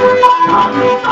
You.